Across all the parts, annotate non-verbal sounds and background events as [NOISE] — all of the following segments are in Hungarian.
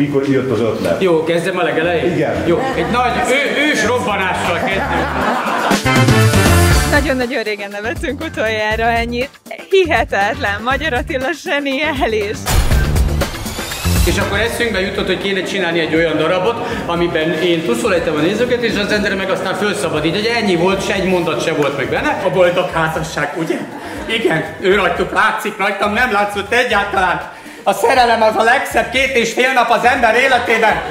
mikor jött az ötlet. Jó, kezdem a legelején? Igen. Jó, egy nagy ő, ős robbanással kezdünk. Nagyon-nagyon régen nevettünk utoljára ennyit. Hihetetlen, Magyar Attila zseniális. És akkor eszünkbe jutott, hogy kéne csinálni egy olyan darabot, amiben én tuszolejtem a nézőket, és az ember meg aztán felszabadít. Ugye ennyi volt, se egy mondat se volt meg benne. A boldog házasság, ugye? Igen, ő rajtuk látszik, rajtam nem látszott egyáltalán. A szerelem az a legszebb két és fél nap az ember életében.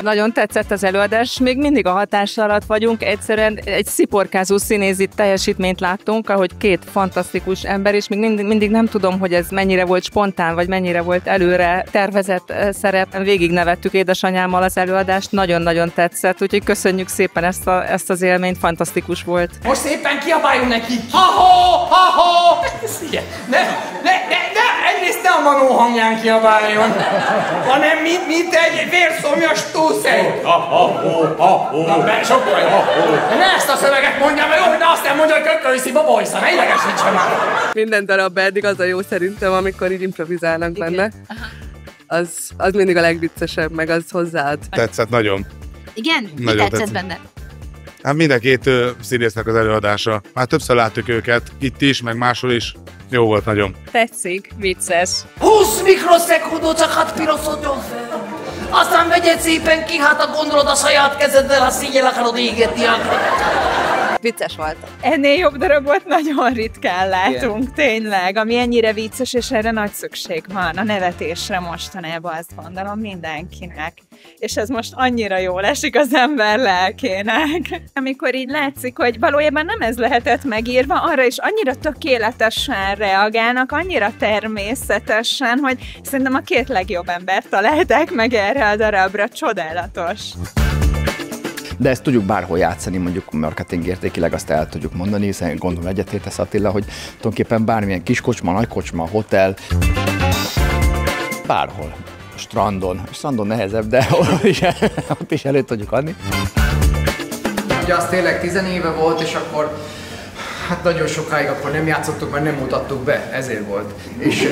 Nagyon tetszett az előadás, még mindig a hatás alatt vagyunk, egyszerűen egy sziporkázó színézi teljesítményt láttunk, ahogy két fantasztikus ember, és még mindig, mindig nem tudom, hogy ez mennyire volt spontán, vagy mennyire volt előre tervezett eh, szerep. Végig nevettük édesanyámmal az előadást, nagyon-nagyon tetszett, úgyhogy köszönjük szépen ezt, a, ezt az élményt, fantasztikus volt. Most szépen kiabáljunk neki! Ha-ho! Ha-ho! [LAUGHS] Ne, ne, ne, manó hangján kiabáljon, hanem mint, mint egy vérszomjas! Ha-ho! Na, be, sokkal jó. Ne ezt a szöveget mondja, mert jó, hogy ne azt nem mondja, hogy kökölszi babajsza, ne idegesítsen már. Minden darabban eddig az a jó szerintem, amikor így improvizálnak benne. Az, az mindig a legviccesebb, meg az hozzáad. Tetszett nagyon. Igen? Mi Nagyon tetszett tetszett. benne? Hát mind a két színésznek az előadása. Már többször láttuk őket, itt is, meg máshol is. Jó volt nagyon. Tetszik, vicces. 20 mikroszekundó csak hát pirosodjon fel. Aztán vegyed szépen ki, hát a gondolod a saját kezeddel, ha szígyel akarod égetni. akkor. Vicces volt. Ennél jobb darabot nagyon ritkán látunk, Igen. tényleg, ami ennyire vicces, és erre nagy szükség van a nevetésre mostanában, azt gondolom mindenkinek. És ez most annyira jól esik az ember lelkének. Amikor így látszik, hogy valójában nem ez lehetett megírva, arra is annyira tökéletesen reagálnak, annyira természetesen, hogy szerintem a két legjobb embert találták meg erre a darabra. Csodálatos. De ezt tudjuk bárhol játszani, mondjuk marketing értékileg azt el tudjuk mondani, hiszen gondolom egyetértesz Attila, hogy tulajdonképpen bármilyen kiskocsma, nagykocsma, hotel, bárhol. Strandon. Strandon nehezebb, de ott is, ott is elő tudjuk adni. Ugye az tényleg tizenéve volt, és akkor hát nagyon sokáig akkor nem játszottuk, mert nem mutattuk be, ezért volt. És